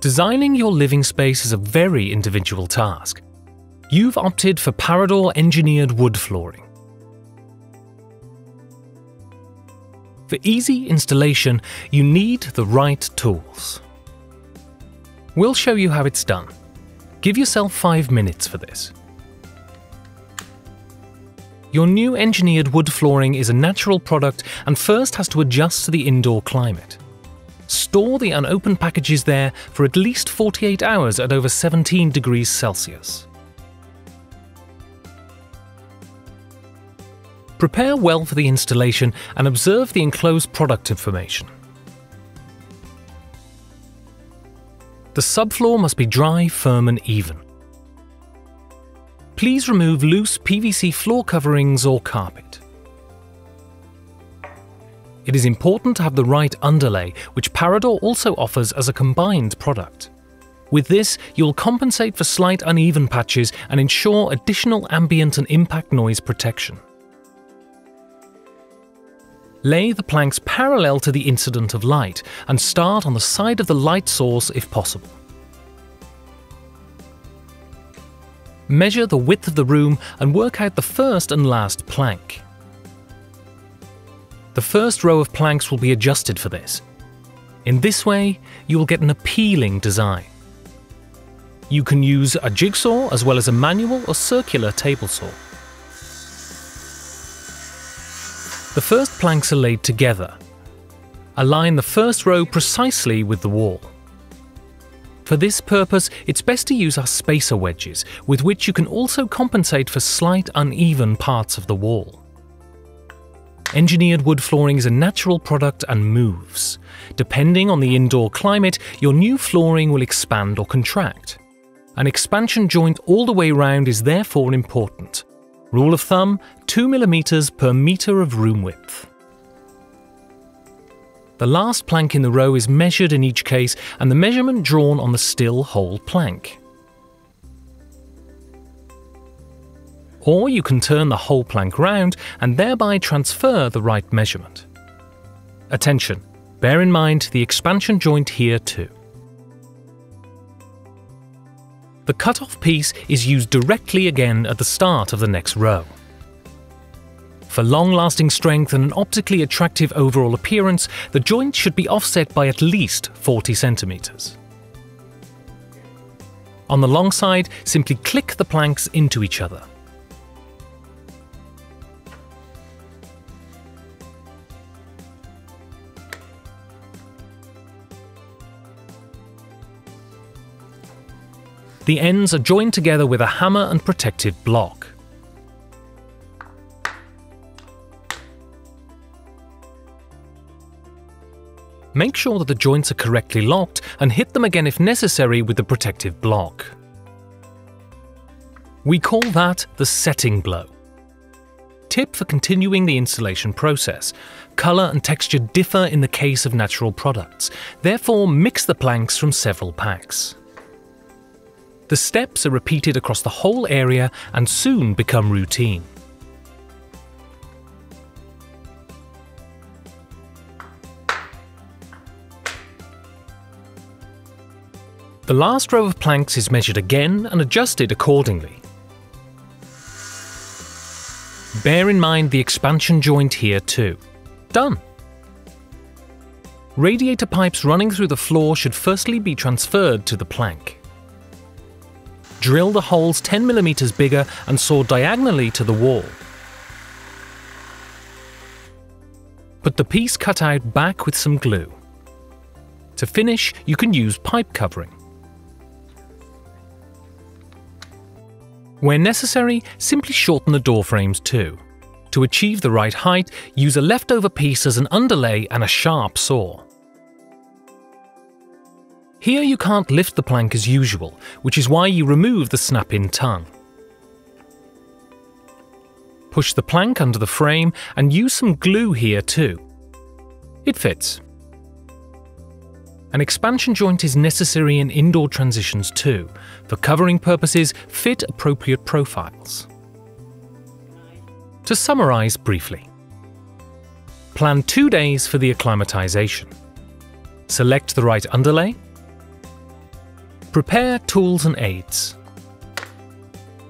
Designing your living space is a very individual task. You've opted for Parador engineered wood flooring. For easy installation, you need the right tools. We'll show you how it's done. Give yourself 5 minutes for this. Your new engineered wood flooring is a natural product and first has to adjust to the indoor climate. Store the unopened packages there for at least 48 hours at over 17 degrees Celsius. Prepare well for the installation and observe the enclosed product information. The subfloor must be dry, firm and even. Please remove loose PVC floor coverings or carpet. It is important to have the right underlay, which Parador also offers as a combined product. With this, you'll compensate for slight uneven patches and ensure additional ambient and impact noise protection. Lay the planks parallel to the incident of light and start on the side of the light source if possible. Measure the width of the room and work out the first and last plank. The first row of planks will be adjusted for this. In this way, you will get an appealing design. You can use a jigsaw as well as a manual or circular table saw. The first planks are laid together. Align the first row precisely with the wall. For this purpose, it's best to use our spacer wedges, with which you can also compensate for slight uneven parts of the wall. Engineered wood flooring is a natural product and moves. Depending on the indoor climate, your new flooring will expand or contract. An expansion joint all the way round is therefore important. Rule of thumb 2 mm per metre of room width. The last plank in the row is measured in each case and the measurement drawn on the still whole plank. Or you can turn the whole plank round and thereby transfer the right measurement. Attention, bear in mind the expansion joint here too. The cut-off piece is used directly again at the start of the next row. For long-lasting strength and an optically attractive overall appearance, the joint should be offset by at least 40 centimeters. On the long side, simply click the planks into each other. The ends are joined together with a hammer and protective block. Make sure that the joints are correctly locked and hit them again if necessary with the protective block. We call that the setting blow. Tip for continuing the installation process. Colour and texture differ in the case of natural products, therefore mix the planks from several packs. The steps are repeated across the whole area and soon become routine. The last row of planks is measured again and adjusted accordingly. Bear in mind the expansion joint here too. Done! Radiator pipes running through the floor should firstly be transferred to the plank. Drill the holes 10mm bigger and saw diagonally to the wall. Put the piece cut out back with some glue. To finish, you can use pipe covering. Where necessary, simply shorten the door frames too. To achieve the right height, use a leftover piece as an underlay and a sharp saw. Here you can't lift the plank as usual, which is why you remove the snap-in tongue. Push the plank under the frame and use some glue here too. It fits. An expansion joint is necessary in indoor transitions too. For covering purposes, fit appropriate profiles. To summarise briefly. Plan two days for the acclimatisation. Select the right underlay, Prepare tools and aids.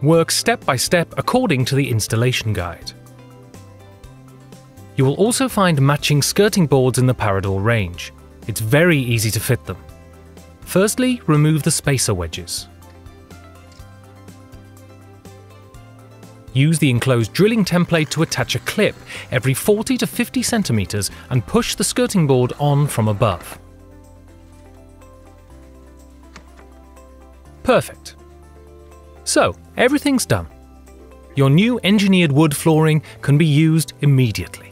Work step by step according to the installation guide. You will also find matching skirting boards in the Parador range. It's very easy to fit them. Firstly, remove the spacer wedges. Use the enclosed drilling template to attach a clip every 40 to 50 centimeters and push the skirting board on from above. Perfect. So, everything's done. Your new engineered wood flooring can be used immediately.